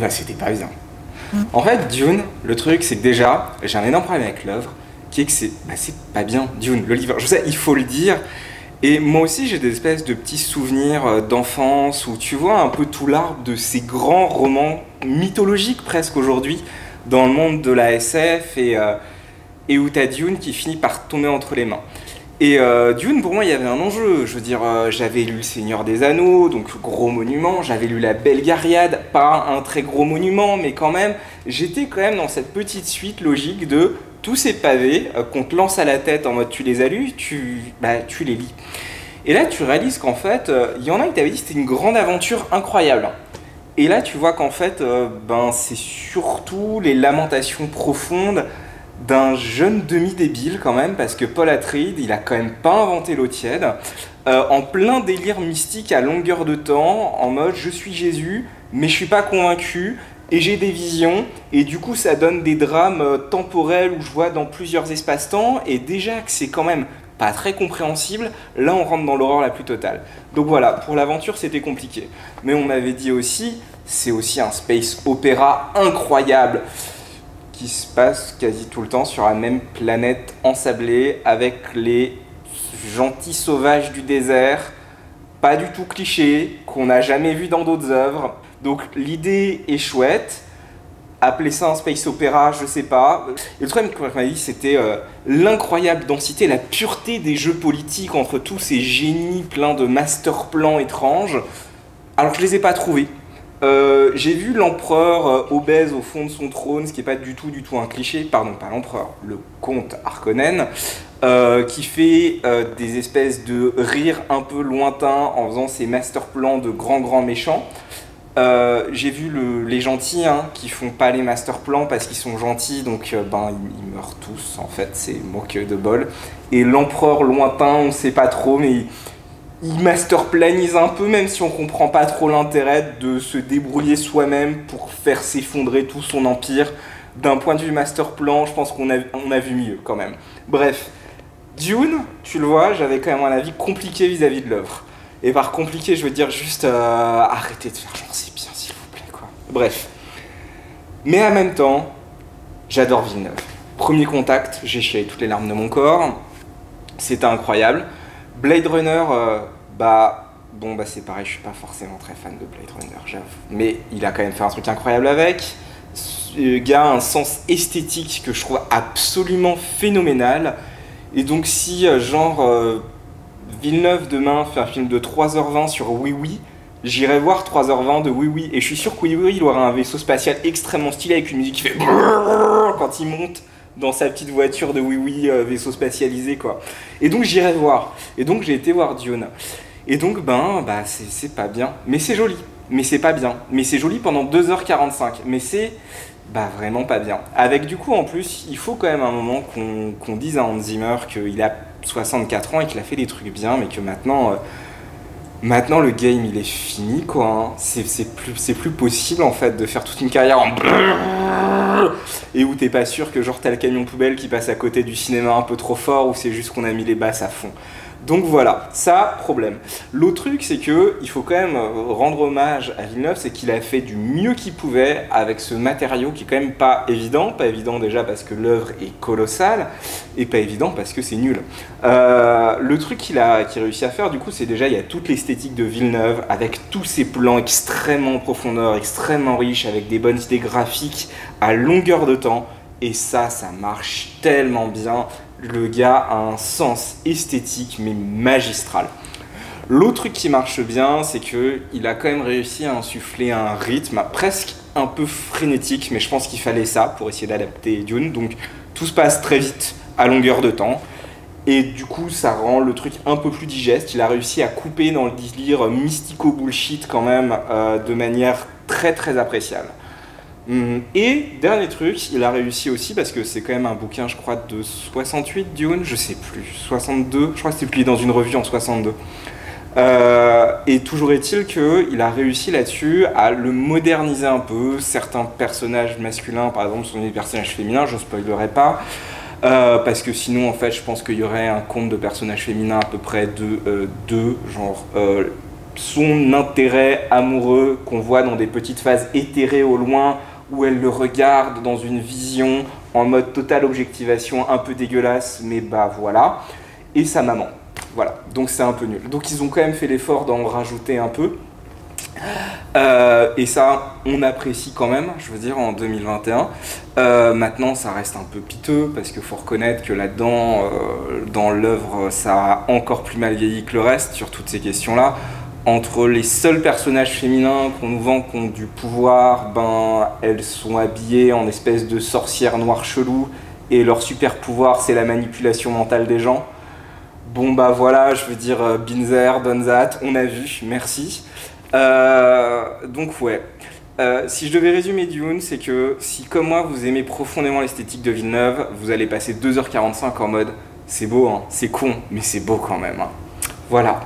bah c'était pas bien. En fait, Dune, le truc, c'est que déjà, j'ai un énorme problème avec l'œuvre, qui est que c'est bah, pas bien, Dune, le livre. Je sais, il faut le dire. Et moi aussi, j'ai des espèces de petits souvenirs euh, d'enfance où tu vois un peu tout l'arbre de ces grands romans mythologiques presque aujourd'hui dans le monde de la SF et, euh, et où t'as Dune qui finit par tomber entre les mains. Et euh, Dune, pour moi, il y avait un enjeu. Je veux dire, euh, j'avais lu Le Seigneur des Anneaux, donc gros monument. J'avais lu La Belgariade, pas un très gros monument, mais quand même, j'étais quand même dans cette petite suite logique de tous ces pavés euh, qu'on te lance à la tête en mode tu les as lus, tu, bah, tu les lis. Et là, tu réalises qu'en fait, euh, il y en a qui t'avaient dit c'était une grande aventure incroyable. Et là, tu vois qu'en fait, ben, c'est surtout les lamentations profondes d'un jeune demi-débile quand même, parce que Paul Atreides, il a quand même pas inventé l'eau tiède, euh, en plein délire mystique à longueur de temps, en mode je suis Jésus, mais je suis pas convaincu, et j'ai des visions, et du coup ça donne des drames euh, temporels où je vois dans plusieurs espaces-temps, et déjà que c'est quand même pas très compréhensible, là on rentre dans l'horreur la plus totale. Donc voilà, pour l'aventure c'était compliqué. Mais on m'avait dit aussi, c'est aussi un space opéra incroyable qui se passe quasi tout le temps sur la même planète ensablée avec les gentils sauvages du désert, pas du tout cliché, qu'on n'a jamais vu dans d'autres œuvres. Donc l'idée est chouette. Appeler ça un space opéra, je sais pas. Et le problème, je m'avais dit, c'était euh, l'incroyable densité, la pureté des jeux politiques entre tous ces génies pleins de master plans étranges. Alors je les ai pas trouvés. Euh, j'ai vu l'empereur euh, obèse au fond de son trône, ce qui n'est pas du tout, du tout un cliché. Pardon, pas l'empereur, le comte Harkonnen, euh, qui fait des espèces de rires un peu lointains en faisant ses master plans de grands, grands méchants. J'ai vu le- les gentils hein, qui font pas les master plans parce qu'ils sont gentils, donc ben ils, ils meurent tous. En fait, c'est manque de bol. Et l'empereur lointain, on sait pas trop, mais il, il masterplanise un peu, même si on comprend pas trop l'intérêt de se débrouiller soi-même pour faire s'effondrer tout son empire. D'un point de vue master plan, je pense qu'on a, vu mieux quand même. Bref, Dune, tu le vois, j'avais quand même un avis compliqué vis-à-vis de l'œuvre. Et par compliqué, je veux dire juste euh, arrêtez de faire genre c'est bien, s'il vous plaît, quoi. Bref. Mais en même temps, j'adore Villeneuve. Premier contact, j'ai chialé toutes les larmes de mon corps. C'était incroyable. Blade Runner, euh, bah, bon, bah c'est pareil, je suis pas forcément très fan de Blade Runner, j'avoue. Mais il a quand même fait un truc incroyable avec. Ce gars a un sens esthétique que je trouve absolument phénoménal. Et donc, si, euh, genre, euh, Villeneuve demain fait un film de 3h20 sur Oui Oui, j'irai voir 3h20 de Oui Oui. Et je suis sûr que Oui Oui, il aura un vaisseau spatial extrêmement stylé avec une musique qui fait quand il monte dans sa petite voiture de Oui Oui, euh, vaisseau spatialisé, quoi. Et donc, j'irai voir. Et donc, j'ai été voir Dune. Et donc, ben, bah, c'est pas bien. Mais c'est joli. Mais c'est pas bien. Mais c'est joli pendant 2h45. Mais c'est bah vraiment pas bien. Avec du coup en plus, il faut quand même un moment qu'on dise à Hans Zimmer qu'il a 64 ans et qu'il a fait des trucs bien, mais que maintenant, euh, maintenant le game il est fini quoi. hein. C'est plus, plus possible en fait de faire toute une carrière en et où t'es pas sûr que genre t'as le camion poubelle qui passe à côté du cinéma un peu trop fort ou c'est juste qu'on a mis les basses à fond. Donc voilà, ça, problème. L'autre truc, c'est que il faut quand même rendre hommage à Villeneuve, c'est qu'il a fait du mieux qu'il pouvait avec ce matériau qui est quand même pas évident. Pas évident déjà parce que l'œuvre est colossale, et pas évident parce que c'est nul. Euh, le truc qu'il a, qu'il a réussi à faire, du coup, c'est déjà, il y a toute l'esthétique de Villeneuve, avec tous ces plans extrêmement en profondeur, extrêmement riches, avec des bonnes idées graphiques à longueur de temps. Et ça, ça marche tellement bien. Le gars a un sens esthétique, mais magistral. L'autre truc qui marche bien, c'est que il a quand même réussi à insuffler un rythme presque un peu frénétique, mais je pense qu'il fallait ça pour essayer d'adapter Dune. Donc tout se passe très vite, à longueur de temps. Et du coup, ça rend le truc un peu plus digeste. Il a réussi à couper dans le délire mystico-bullshit quand même euh, de manière très très appréciable. Hum, Et dernier truc, il a réussi aussi parce que c'est quand même un bouquin, je crois, de 68 Dune, je sais plus, 62, je crois que c'était publié dans une revue en 62. Euh, et toujours est-il qu'il a réussi là-dessus à le moderniser un peu. Certains personnages masculins, par exemple, sont des personnages féminins, je ne spoilerai pas. Euh, parce que sinon, en fait, je pense qu'il y aurait un compte de personnages féminins à peu près de euh, deux, genre euh, son intérêt amoureux qu'on voit dans des petites phases éthérées au loin, où elle le regarde dans une vision en mode totale objectivation, un peu dégueulasse, mais bah voilà, et sa maman. Voilà, donc c'est un peu nul. Donc ils ont quand même fait l'effort d'en rajouter un peu. Euh, et ça, on apprécie quand même, je veux dire, en 2021. Euh, maintenant, ça reste un peu piteux, parce qu'il faut reconnaître que là-dedans, euh, dans l'œuvre, ça a encore plus mal vieilli que le reste sur toutes ces questions-là. Entre les seuls personnages féminins qu'on nous vend qui ont du pouvoir, ben, elles sont habillées en espèce de sorcières noires cheloues, et leur super pouvoir, c'est la manipulation mentale des gens. Bon, bah voilà, je veux dire, Binzer, Donzat, on a vu, merci. Euh, donc ouais. Euh, si je devais résumer Dune, c'est que si comme moi vous aimez profondément l'esthétique de Villeneuve, vous allez passer 2h45 en mode c'est beau, hein, c'est con, mais c'est beau quand même. Hein. Voilà.